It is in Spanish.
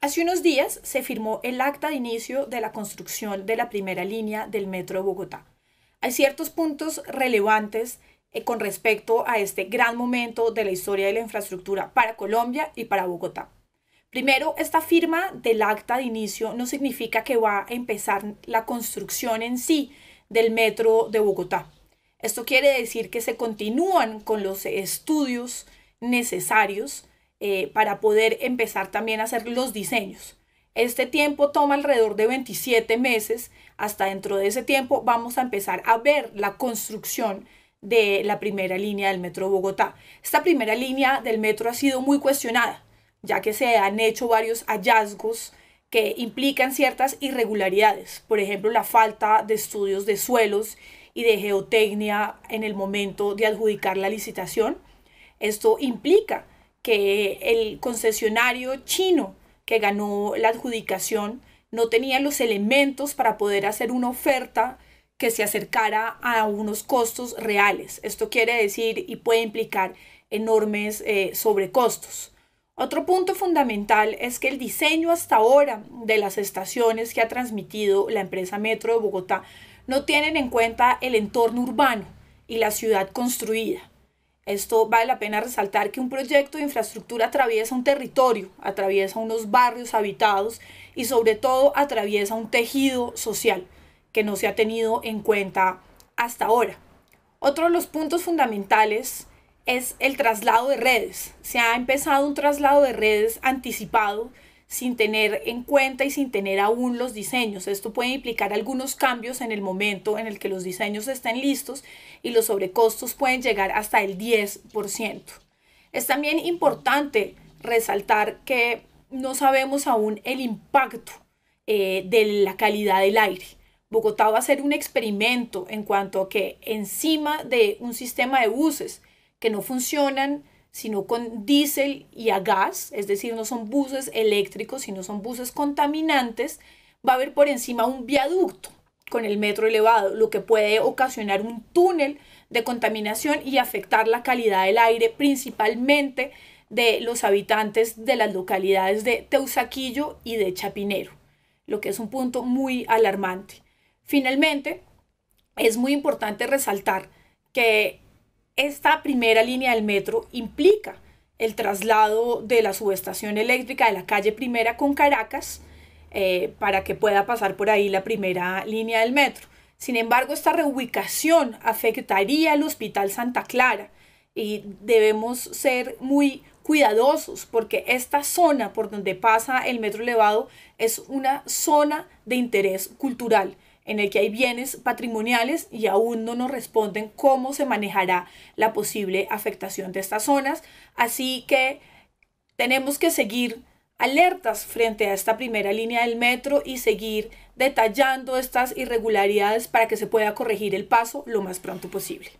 Hace unos días se firmó el acta de inicio de la construcción de la primera línea del Metro de Bogotá. Hay ciertos puntos relevantes eh, con respecto a este gran momento de la historia de la infraestructura para Colombia y para Bogotá. Primero, esta firma del acta de inicio no significa que va a empezar la construcción en sí del Metro de Bogotá. Esto quiere decir que se continúan con los estudios necesarios eh, para poder empezar también a hacer los diseños. Este tiempo toma alrededor de 27 meses. Hasta dentro de ese tiempo vamos a empezar a ver la construcción de la primera línea del Metro Bogotá. Esta primera línea del metro ha sido muy cuestionada, ya que se han hecho varios hallazgos que implican ciertas irregularidades. Por ejemplo, la falta de estudios de suelos y de geotecnia en el momento de adjudicar la licitación. Esto implica que el concesionario chino que ganó la adjudicación no tenía los elementos para poder hacer una oferta que se acercara a unos costos reales. Esto quiere decir y puede implicar enormes eh, sobrecostos. Otro punto fundamental es que el diseño hasta ahora de las estaciones que ha transmitido la empresa Metro de Bogotá no tienen en cuenta el entorno urbano y la ciudad construida. Esto vale la pena resaltar que un proyecto de infraestructura atraviesa un territorio, atraviesa unos barrios habitados y sobre todo atraviesa un tejido social que no se ha tenido en cuenta hasta ahora. Otro de los puntos fundamentales es el traslado de redes. Se ha empezado un traslado de redes anticipado sin tener en cuenta y sin tener aún los diseños. Esto puede implicar algunos cambios en el momento en el que los diseños estén listos y los sobrecostos pueden llegar hasta el 10%. Es también importante resaltar que no sabemos aún el impacto eh, de la calidad del aire. Bogotá va a ser un experimento en cuanto a que encima de un sistema de buses que no funcionan sino con diésel y a gas, es decir, no son buses eléctricos, sino son buses contaminantes, va a haber por encima un viaducto con el metro elevado, lo que puede ocasionar un túnel de contaminación y afectar la calidad del aire, principalmente de los habitantes de las localidades de Teusaquillo y de Chapinero, lo que es un punto muy alarmante. Finalmente, es muy importante resaltar que esta primera línea del metro implica el traslado de la subestación eléctrica de la calle Primera con Caracas eh, para que pueda pasar por ahí la primera línea del metro. Sin embargo, esta reubicación afectaría al Hospital Santa Clara y debemos ser muy cuidadosos porque esta zona por donde pasa el metro elevado es una zona de interés cultural en el que hay bienes patrimoniales y aún no nos responden cómo se manejará la posible afectación de estas zonas. Así que tenemos que seguir alertas frente a esta primera línea del metro y seguir detallando estas irregularidades para que se pueda corregir el paso lo más pronto posible.